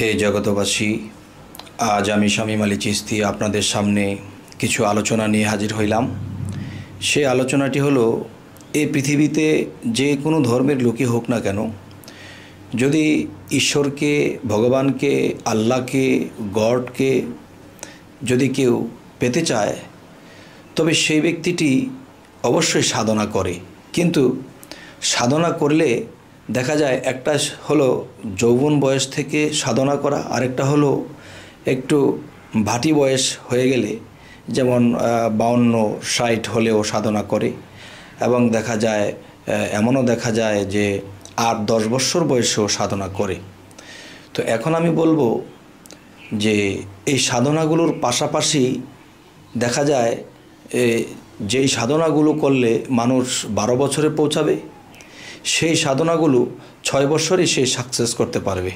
হে জগতবাসী আজ আমি শামীম আলী চিস্তি আপনাদের সামনে কিছু আলোচনা নিয়ে হাজির হইলাম। সে আলোচনাটি হলো এই পৃথিবীতে যে কোনো ধর্মের লোকই হোক না কেন, যদি ঈশ্বরকে, ভগবানকে, আল্লাহকে, গডকে যদি কেউ পেতে চায়, তবে সেই ব্যক্তিটি অবশ্যই সাধনা করে। কিন্তু সাধনা করলে দেখা যায় একটা হলো যৌবন বয়স থেকে সাধনা করা, আরেকটা হলো একটু ভাটি বয়স হয়ে গেলে যেমন বাউন্ন, ষাট হলেও সাধনা করে। এবং দেখা যায় এমনও দেখা যায় যে আট, দশ বৎসর বয়সেও সাধনা করে। তো এখন আমি বলব যে এই সাধনাগুলোর পাশাপাশি দেখা যায় যেই সাধনাগুলো করলে মানুষ বারো বছরে পৌঁছাবে সেই সাধনাগুলো ছয় বছরই সে সাকসেস করতে পারবে।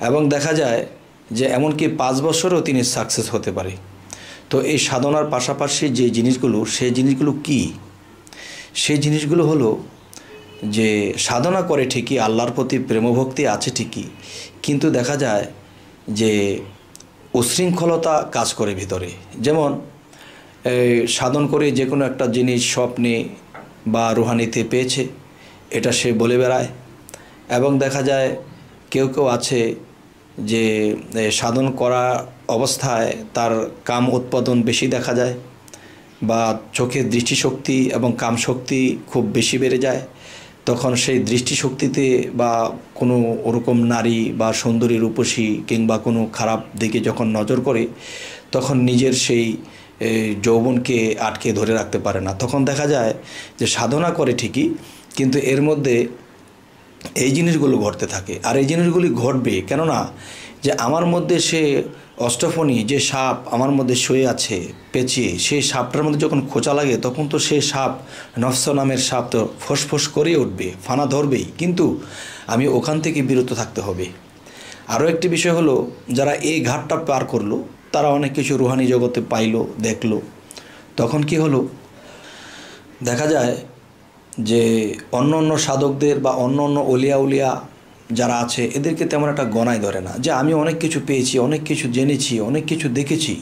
এবং দেখা যায় যে এমনকি পাঁচ বছরেও তিনি সাকসেস হতে পারে। তো এই সাধনার পাশাপাশি যে জিনিসগুলো সেই জিনিসগুলো কি? সেই জিনিসগুলো হলো যে সাধনা করে ঠিকই, আল্লাহর প্রতি প্রেমভক্তি আছে ঠিকই, কিন্তু দেখা যায় যে উশৃঙ্খলতা কাজ করে ভিতরে। যেমন সাধন করে যে কোনো একটা জিনিস স্বপ্নে বা রুহানিতে পেয়েছে এটা সে বলে বেড়ায়। এবং দেখা যায় কেউ কেউ আছে যে সাধন করা অবস্থায় তার কাম উৎপাদন বেশি দেখা যায় বা চোখের দৃষ্টিশক্তি এবং কাম শক্তি খুব বেশি বেড়ে যায়। তখন সেই দৃষ্টিশক্তিতে বা কোনো ওরকম নারী বা সুন্দরী রূপসী কিংবা কোনো খারাপ দিকে যখন নজর করে, তখন নিজের সেই যৌবনকে আটকে ধরে রাখতে পারে না। তখন দেখা যায় যে, সাধনা করে ঠিকই কিন্তু এর মধ্যে এই জিনিসগুলো ঘটতে থাকে। আর এই জিনিসগুলি ঘটবে কেননা যে আমার মধ্যে সে অষ্টফণী, যে সাপ আমার মধ্যে শুয়ে আছে পেঁচিয়ে, সেই সাপটার মধ্যে যখন খোঁচা লাগে তখন তো সেই সাপ নফস নামের সাপ তো ফোসফোস করে উঠবে, ফানা ধরবেই। কিন্তু আমি ওখান থেকে বিরত থাকতে হবে। আরও একটি বিষয় হলো, যারা এই ঘাটটা পার করল, তারা অনেক কিছু রুহানি জগতে পাইলো, দেখল। তখন কি হলো? দেখা যায় যে অন্য অন্য সাধকদের বা অন্য অন্য অলিয়া উলিয়া যারা আছে, এদেরকে তেমন একটা গণায় ধরে না। যে আমি অনেক কিছু পেয়েছি, অনেক কিছু জেনেছি, অনেক কিছু দেখেছি।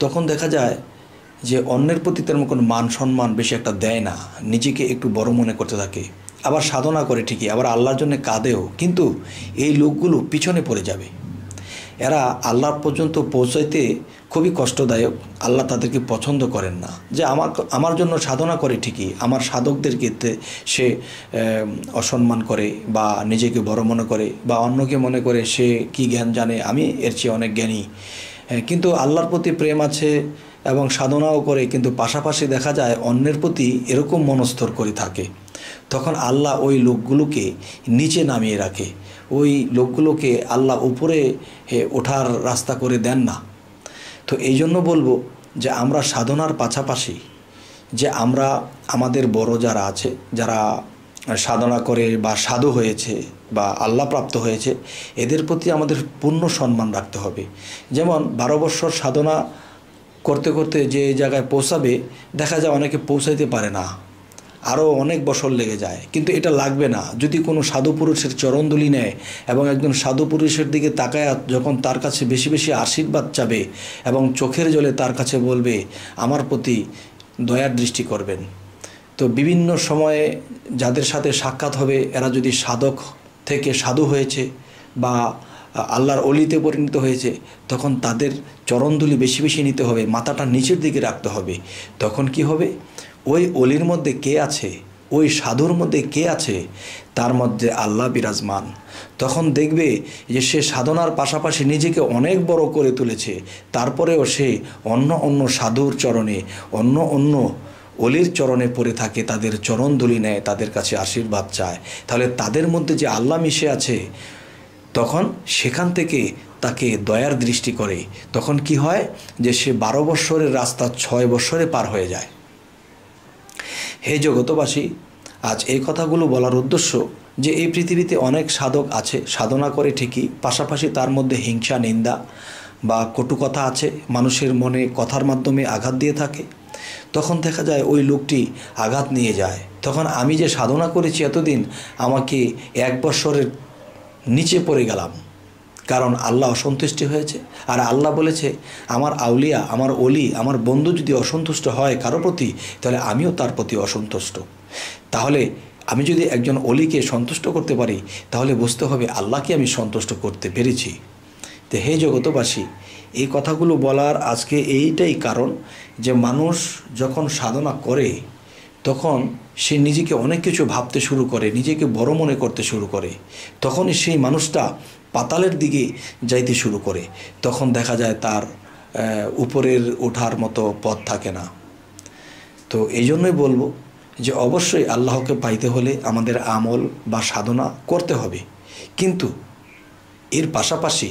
তখন দেখা যায় যে অন্যের প্রতি তেমন কোনো মান সম্মান বেশি একটা দেয় না। নিজেকে একটু বড় মনে করতে থাকে। আবার সাধনা করে ঠিকই, আবার আল্লাহর জন্য কাঁদেও। কিন্তু এই লোকগুলো পিছনে পড়ে যাবে। এরা আল্লাহ পর্যন্ত পৌঁছাইতে খুবই কষ্টদায়ক। আল্লাহ তাদেরকে পছন্দ করেন না। যে আমার আমার জন্য সাধনা করে ঠিকই, আমার সাধকদের ক্ষেত্রে সে অসম্মান করে বা নিজেকে বড় মনে করে বা অন্যকে মনে করে সে কি জ্ঞান জানে, আমি এর চেয়ে অনেক জ্ঞানী। কিন্তু আল্লাহর প্রতি প্রেম আছে এবং সাধনাও করে, কিন্তু পাশাপাশি দেখা যায় অন্যের প্রতি এরকম মনস্তর করে থাকে। তখন আল্লাহ ওই লোকগুলোকে নিচে নামিয়ে রাখে। ওই লোকগুলোকে আল্লাহ উপরে ওঠার রাস্তা করে দেন না। তো এই জন্য বলব যে আমরা সাধনার পাশাপাশি যে আমরা আমাদের বড় যারা আছে, যারা সাধনা করে বা সাধু হয়েছে বা আল্লাহ প্রাপ্ত হয়েছে, এদের প্রতি আমাদের পূর্ণ সম্মান রাখতে হবে। যেমন বারো বৎসর সাধনা করতে করতে যে জায়গায় পৌঁছাবে, দেখা যায় অনেকে পৌঁছাইতে পারে না। আরও অনেক বছর লেগে যায়। কিন্তু এটা লাগবে না। যদি কোনো সাধু পুরুষের চরণদুলি নেয় এবং একজন সাধু পুরুষের দিকে তাকায় যখন তার কাছে বেশি বেশি আশীর্বাদ চাবে এবং চোখের জলে তার কাছে বলবে, আমার প্রতি দয়ার দৃষ্টি করবেন। তো বিভিন্ন সময়ে যাদের সাথে সাক্ষাৎ হবে, এরা যদি সাধক থেকে সাধু হয়েছে বা আল্লাহর অলিতে পরিণত হয়েছে, তখন তাদের চরণদুলি বেশি বেশি নিতে হবে, মাথাটা নিচের দিকে রাখতে হবে। তখন কি হবে? ওই অলির মধ্যে কে আছে? ওই সাধুর মধ্যে কে আছে? তার মধ্যে আল্লাহ বিরাজমান। তখন দেখবে যে সে সাধনার পাশাপাশি নিজেকে অনেক বড় করে তুলেছে। তারপরেও সে অন্য অন্য সাধুর চরণে, অন্য অন্য অলির চরণে পড়ে থাকে, তাদের চরণ দুলি নেয়, তাদের কাছে আশীর্বাদ চায়। তাহলে তাদের মধ্যে যে আল্লাহ মিশে আছে, তখন সেখান থেকে তাকে দয়ার দৃষ্টি করে। তখন কি হয়? যে সে বারো বৎসরের রাস্তা ছয় বৎসরে পার হয়ে যায়। হে জগতবাসী আজ এই কথাগুলো বলার উদ্দেশ্য যে এই পৃথিবীতে অনেক সাধক আছে, সাধনা করে ঠিকই, পাশাপাশি তার মধ্যে হিংসা, নিন্দা বা কটু কথা আছে, মানুষের মনে কথার মাধ্যমে আঘাত দিয়ে থাকে। তখন দেখা যায় ওই লোকটি আঘাত নিয়ে যায়। তখন আমি যে সাধনা করেছি এতদিন, আমাকে এক বছরের নিচে পড়ে গেলাম। কারণ আল্লাহ অসন্তুষ্টি হয়েছে। আর আল্লাহ বলেছে, আমার আউলিয়া, আমার অলি আমার বন্ধু যদি অসন্তুষ্ট হয় কারও প্রতি, তাহলে আমিও তার প্রতি অসন্তুষ্ট। তাহলে আমি যদি একজন অলিকে সন্তুষ্ট করতে পারি, তাহলে বুঝতে হবে আল্লাহকে আমি সন্তুষ্ট করতে পেরেছি। তো হে জগতবাসী এই কথাগুলো বলার আজকে এইটাই কারণ যে মানুষ যখন সাধনা করে তখন সে নিজেকে অনেক কিছু ভাবতে শুরু করে, নিজেকে বড় মনে করতে শুরু করে। তখনই সেই মানুষটা পাতালের দিকে যাইতে শুরু করে। তখন দেখা যায় তার উপরের ওঠার মতো পথ থাকে না। তো এই জন্যই বলব যে অবশ্যই আল্লাহকে পাইতে হলে আমাদের আমল বা সাধনা করতে হবে। কিন্তু এর পাশাপাশি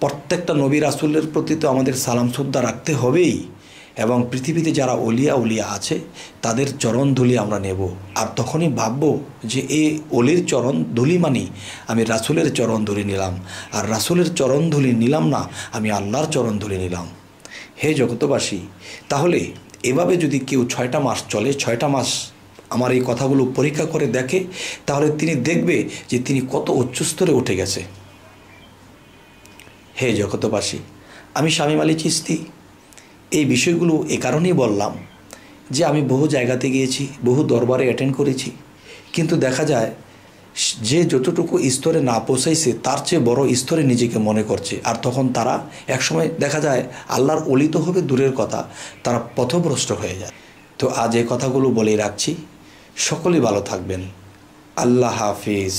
প্রত্যেকটা নবী রাসুলের প্রতি তো আমাদের সালাম শ্রদ্ধা রাখতে হবেই। এবং পৃথিবীতে যারা অলিয়া উলিয়া আছে, তাদের চরণ ধুলি আমরা নেব। আর তখনই ভাববো যে এই অলির চরণ ধুলি মানি আমি রাসুলের চরণ ধুলি নিলাম। আর রাসুলের চরণ ধুলি নিলাম না, আমি আল্লাহর চরণ ধুলি নিলাম। হে জগতবাসী তাহলে এভাবে যদি কেউ ছয়টা মাস চলে, ছয়টা মাস আমার এই কথাগুলো পরীক্ষা করে দেখে, তাহলে তিনি দেখবে যে তিনি কত উচ্চস্তরে উঠে গেছে। হে জগতবাসী আমি স্বামী মালি চিস্তি এই বিষয়গুলো এ কারণেই বললাম যে আমি বহু জায়গাতে গিয়েছি, বহু দরবারে অ্যাটেন্ড করেছি। কিন্তু দেখা যায়, যে যতটুকু স্তরে না পৌঁছাইছে, তার চেয়ে বড় স্তরে নিজেকে মনে করছে। আর তখন তারা একসময় দেখা যায়, আল্লাহর অলিত হবে দূরের কথা, তারা পথভ্রষ্ট হয়ে যায়। তো আজ এই কথাগুলো বলেই রাখছি। সকলেই ভালো থাকবেন। আল্লাহ হাফিজ।